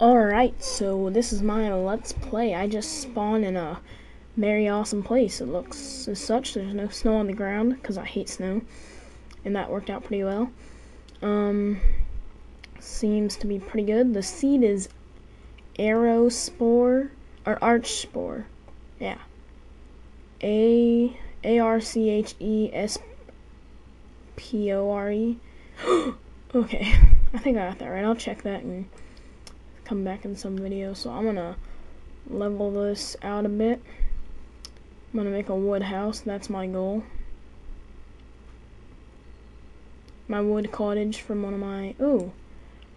Alright, so this is my Let's Play. I just spawned in a very awesome place. It looks as such. There's no snow on the ground, because I hate snow. And that worked out pretty well. Um, seems to be pretty good. The seed is Arrowspore, or Archspore. Yeah. A A R C H E S P O R E. Okay, I think I got that right. I'll check that and come back in some video. So I'm gonna level this out a bit. I'm gonna make a wood house. That's my goal. My wood cottage from one of my. Ooh,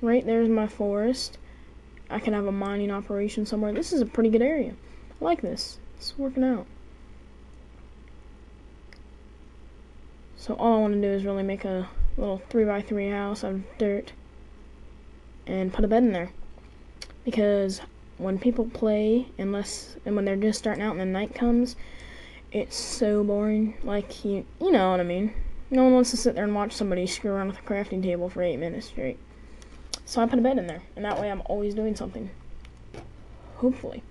right there's my forest. I can have a mining operation somewhere. This is a pretty good area. I like this. It's working out. So all I want to do is really make a little 3x3 house out of dirt and put a bed in there because when people play, unless and when they're just starting out and the night comes, it's so boring. Like you, you know what I mean. No one wants to sit there and watch somebody screw around with a crafting table for eight minutes straight. So I put a bed in there, and that way I'm always doing something. Hopefully.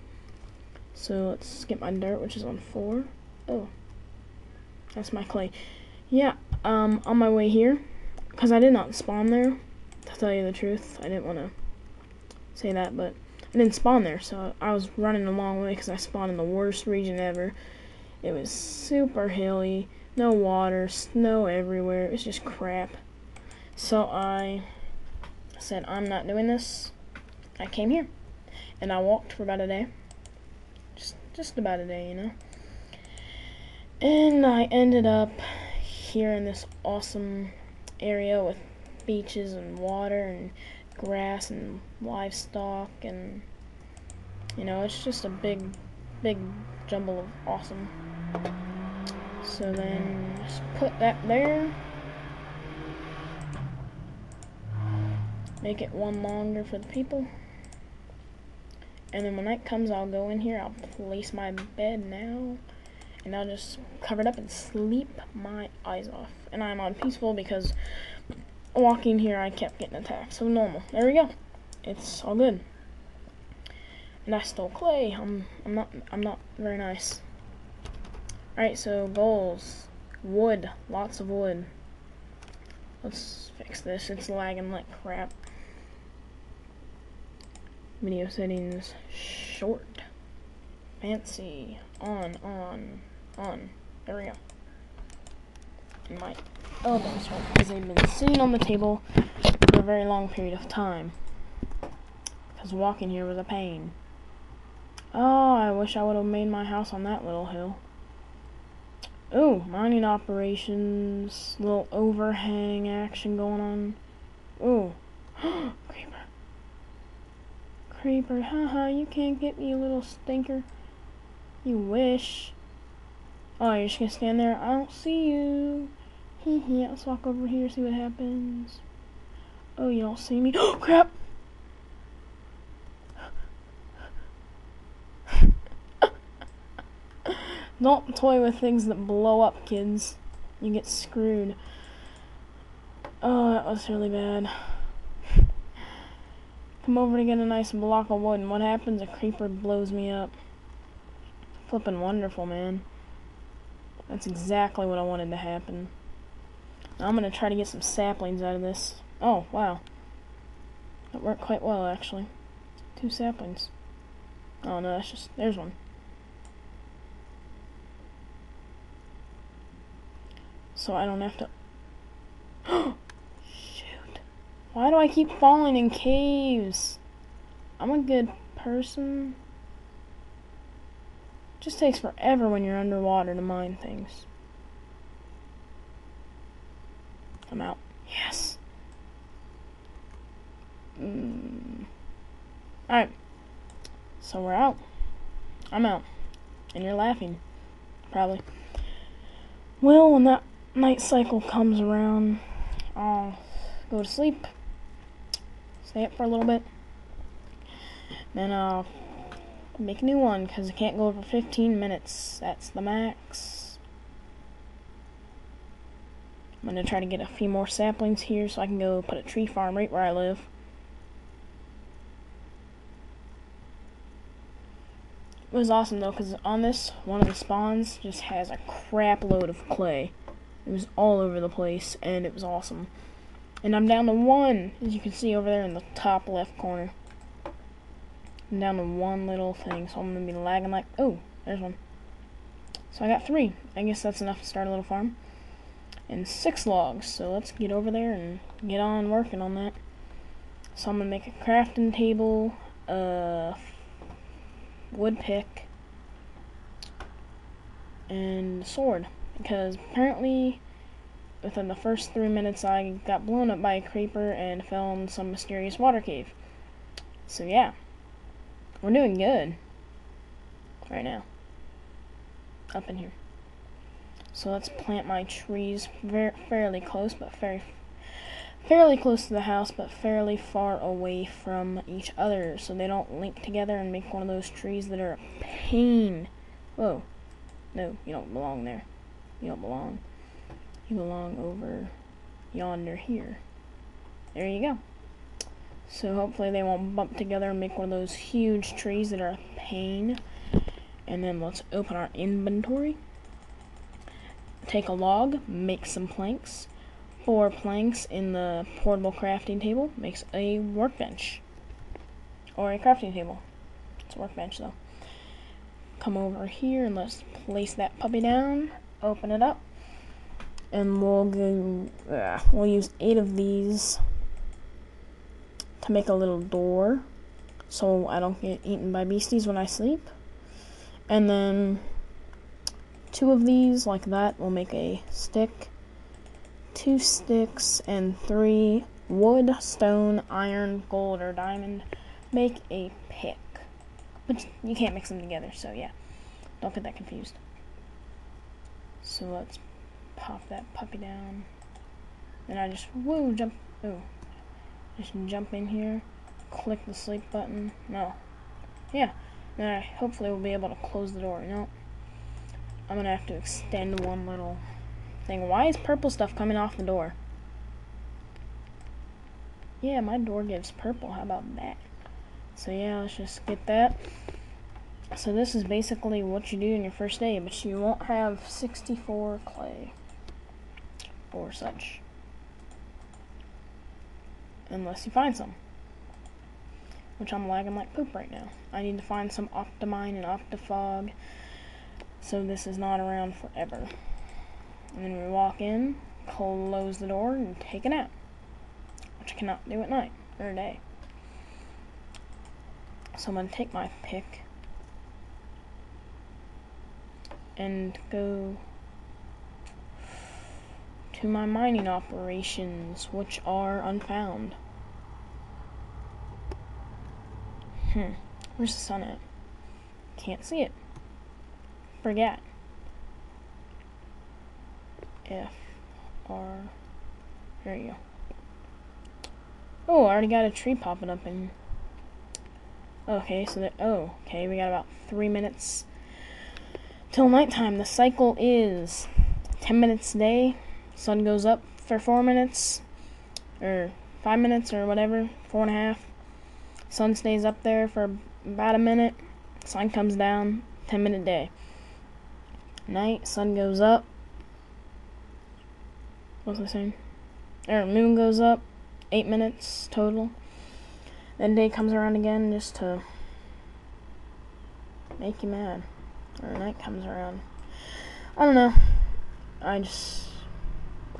So let's get my dirt, which is on four. Oh, that's my clay. Yeah, um, on my way here, because I did not spawn there. To tell you the truth, I didn't want to say that, but I didn't spawn there, so I was running a long way because I spawned in the worst region ever. It was super hilly, no water, snow everywhere. It was just crap. So I said, I'm not doing this. I came here, and I walked for about a day. Just, just about a day, you know. And I ended up here in this awesome area with beaches and water and grass and livestock and you know it's just a big big jumble of awesome. So then just put that there. Make it one longer for the people. And then when night comes I'll go in here I'll place my bed now and I'll just cover it up and sleep my eyes off. And I'm on peaceful because walking here, I kept getting attacked. So normal. There we go. It's all good. And I stole clay. I'm I'm not I'm not very nice. Alright, so goals. Wood. Lots of wood. Let's fix this. It's lagging like crap. Video settings short. Fancy. On, on, on. There we go. My elbows hurt because they've been sitting on the table for a very long period of time. Because walking here was a pain. Oh, I wish I would have made my house on that little hill. Ooh, mining operations, little overhang action going on. Ooh, creeper. Creeper, haha, you can't get me, little stinker. You wish. Oh, you're just gonna stand there? I don't see you. Let's walk over here, see what happens. Oh, you don't see me. Oh, crap! don't toy with things that blow up, kids. You get screwed. Oh, that was really bad. Come over to get a nice block of wood, and what happens? A creeper blows me up. Flippin' wonderful, man. That's exactly what I wanted to happen. I'm going to try to get some saplings out of this. Oh, wow. That worked quite well, actually. Two saplings. Oh, no, that's just... There's one. So I don't have to... Shoot. Why do I keep falling in caves? I'm a good person. Just takes forever when you're underwater to mine things. I'm out. Yes. Mm. Alright. So we're out. I'm out. And you're laughing. Probably. Well, when that night cycle comes around, I'll go to sleep. Stay up for a little bit. Then I'll make a new one because I can't go over 15 minutes. That's the max. I'm going to try to get a few more saplings here so I can go put a tree farm right where I live. It was awesome though, because on this, one of the spawns just has a crap load of clay. It was all over the place, and it was awesome. And I'm down to one, as you can see over there in the top left corner. I'm down to one little thing, so I'm going to be lagging like, oh, there's one. So I got three. I guess that's enough to start a little farm. And six logs, so let's get over there and get on working on that. So I'm going to make a crafting table, a wood pick, and sword. Because apparently within the first three minutes I got blown up by a creeper and fell in some mysterious water cave. So yeah, we're doing good right now up in here. So let's plant my trees very, fairly close, but very fairly close to the house, but fairly far away from each other, so they don't link together and make one of those trees that are a pain. Whoa. No, you don't belong there. You don't belong. You belong over yonder here. There you go. So hopefully they won't bump together and make one of those huge trees that are a pain. And then let's open our inventory. Take a log, make some planks. Four planks in the portable crafting table makes a workbench. Or a crafting table. It's a workbench though. Come over here and let's place that puppy down. Open it up. And we'll go, uh, we'll use eight of these to make a little door so I don't get eaten by beasties when I sleep. And then two of these, like that, will make a stick. Two sticks and three wood, stone, iron, gold, or diamond make a pick. But you can't mix them together, so yeah. Don't get that confused. So let's pop that puppy down. Then I just, woo, jump, oh. Just jump in here, click the sleep button. No. Yeah, I hopefully will be able to close the door. No. I'm gonna have to extend one little thing. Why is purple stuff coming off the door? Yeah, my door gives purple. How about that? So yeah, let's just get that. So this is basically what you do in your first day, but you won't have 64 clay or such. Unless you find some which I'm lagging like poop right now. I need to find some Optimine and Optifog, so this is not around forever. And then we walk in, close the door, and take a nap, which I cannot do at night or day. So I'm going to take my pick and go to my mining operations, which are unfound. Hmm. Where's the sun at? Can't see it. Forget. F R. There you go. Oh, I already got a tree popping up in. Okay, so that. Oh, okay, we got about three minutes till nighttime. The cycle is 10 minutes a day. Sun goes up for four minutes, or five minutes, or whatever, four and a half. Sun stays up there for about a minute. Sun comes down. 10 minute day. Night, sun goes up. What's I saying? Or moon goes up. 8 minutes total. Then day comes around again just to make you mad. Or night comes around. I don't know. I just.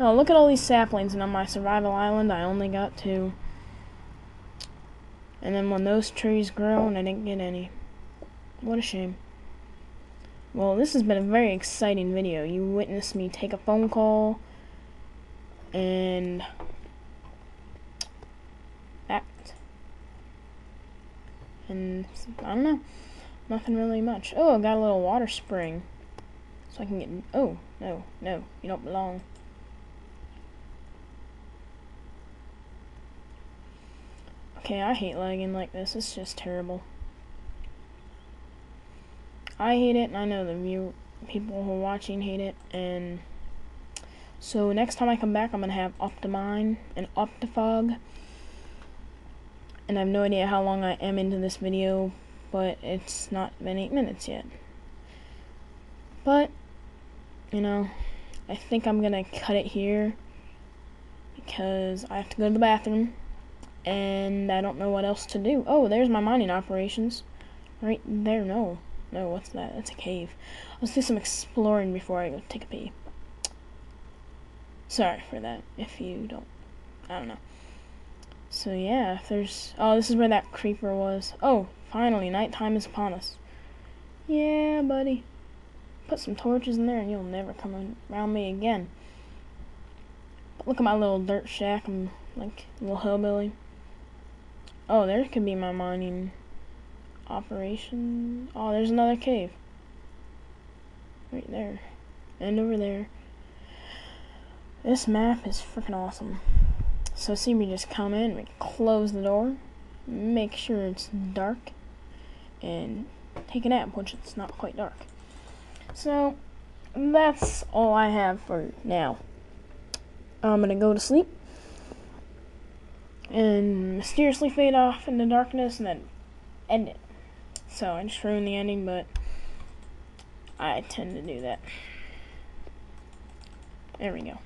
Oh, look at all these saplings, and on my survival island, I only got two. And then when those trees grow, and I didn't get any. What a shame. Well, this has been a very exciting video. You witnessed me take a phone call and act. And I don't know. Nothing really much. Oh, I got a little water spring. So I can get. Oh, no, no, you don't belong. Okay, I hate lagging like this. It's just terrible. I hate it, and I know the view people who are watching hate it. And so next time I come back, I'm gonna have Optimine and Optifog. And I have no idea how long I am into this video. but it's not been eight minutes yet. But, you know, I think I'm gonna cut it here because I have to go to the bathroom and I don't know what else to do. Oh, there's my mining operations. Right there, no. No, what's that? That's a cave. Let's do some exploring before I go take a pee. Sorry for that, if you don't, I don't know. So yeah, if there's, oh, this is where that creeper was. Oh, finally, nighttime is upon us. Yeah, buddy. Put some torches in there and you'll never come around me again. But look at my little dirt shack. I'm like a little hillbilly. Oh, there could be my mining operation. Oh, there's another cave. Right there. And over there. This map is freaking awesome. So see we just come in, we close the door, make sure it's dark, and take a nap, which it's not quite dark. So that's all I have for now. I'm gonna go to sleep and mysteriously fade off into darkness and then end it. So I just ruined the ending, but I tend to do that. There we go.